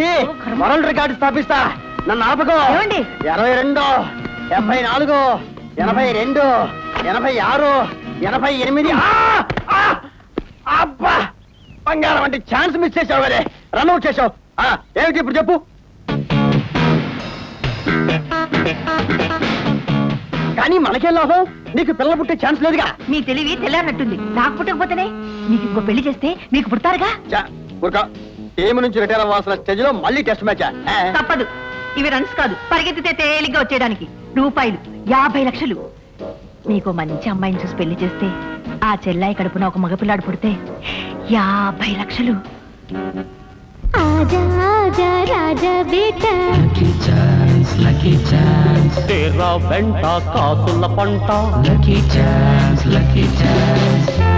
World record స్థాపిస్తా. నన్ను ఆపకో? ఎనభై రెండు ఎనభై నాలుగు ఎనభై రెండు ఎనభై ఆరు ఎనభై ఎనిమిది! అబ్బా! బంగారం అంటే ఛాన్స్ మిస్ చేసావు కదే. రన్అట్ చేసావు ఏమిటి ఇప్పుడు చెప్పు. కానీ మనకేం లాభం? నీకు పిల్లలు పుట్టే ఛాన్స్ లేదుగా. మీ తెలివి తెల్లారనట్టుంది. నాకు పుట్టకపోతేనే? మీకు ఇంకో పెళ్ళి చేస్తే మీకు పుడతారుగా? టీమ్ నుంచి రిటైర్ అవ్వాల్సిన స్టేజ్ మళ్ళీ టెస్ట్ మ్యాచ్ తప్పదు. ఇవి రన్స్ కాదు. పరిగెత్తితే తేలిగ్గా వచ్చేయడానికి రూపాయలు యాభై లక్షలు. నీకు మంచి అమ్మాయిని చూసి పెళ్ళి చేస్తే ఆ చెల్లాయి కడుపున ఒక మగపిల్లాడు పుడితే యాభై లక్షలు. పంట.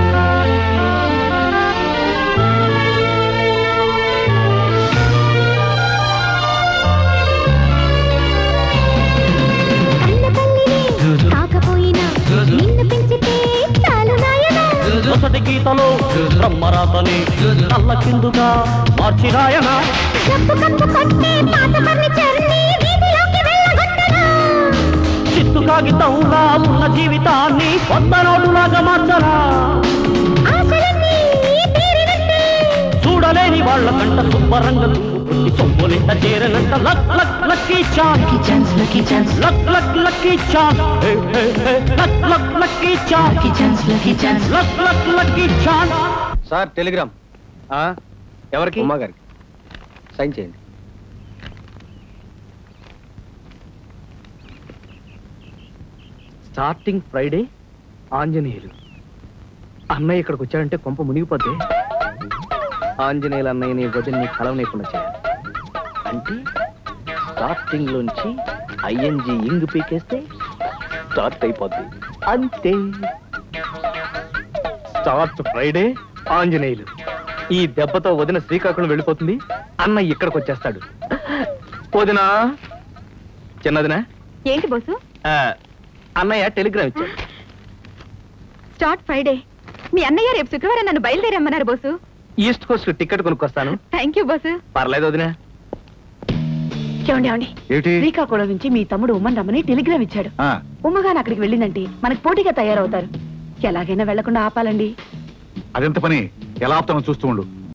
మొదటి గీతలో బ్రహ్మరాతని నల్ల కిందుగా మార్చిరాయన. చిత్తు కాగితంగా ఉన్న జీవితాన్ని కొత్త నోటులాగా మార్చరా. వాళ్ళ కంట శుభ్రంగా పుట్టి సొమ్ములింట చేరనంట. Luck luck lucky chance. lucky chance, luck luck lucky chance. Hey, hey, hey, luck luck lucky chance. lucky chance. Luck luck lucky chance. Sir telegram. ఎవరికి? ఉమ్మా గారికి. సైన్ చేయండి. Starting Friday Anjaneyulu. అన్నయ్య ఇక్కడికి వచ్చాడంటే కొంప మునిగిపోతే ఆంజనేయులు అన్నయ్యని వదిలిని కలవనీయకుండా చేయాలి. అంటే స్టార్టింగ్ లోంచి ఐఎన్జి ఇంగ్ పీకేస్తే స్టార్ట్ అయిపోద్ది. అంతే. Start Friday Anjaneyulu. ఈ దెబ్బతో వదిన శ్రీకాకుళం వెళ్ళిపోతుంది అన్నయ్య ఇక్కడికి వచ్చేస్తాడు. వదినా చిన్నదినా? ఏంటి బోసు? ఆ, అన్నయ్య టెలిగ్రామ్ ఇచ్చాడు. Start Friday. మీ అన్నయ్య రేపు శుక్రవారం నన్ను బయలుదేరమ్మన్నారు బోసు. ఈస్ట్ కోస్ట్ టికెట్ కొనుక్కొస్తాను. థ్యాంక్ యూ బోసు పర్లేదు వదినా. ఏమిటి? శ్రీకాకుళం నుంచి మీ తమ్ముడు ఉమ్మన్ రమ్మని టెలిగ్రామ్ ఇచ్చాడు. ఆ, ఉమ్మగాని అక్కడికి వెళ్ళిందంటే మనకు పోటీగా తయారవుతారు. ఎలాగైనా వెళ్ళకుండా ఆపాలండి. అదెంత పని? ఎలా ఆపుతామో చూస్తూ ఉండు.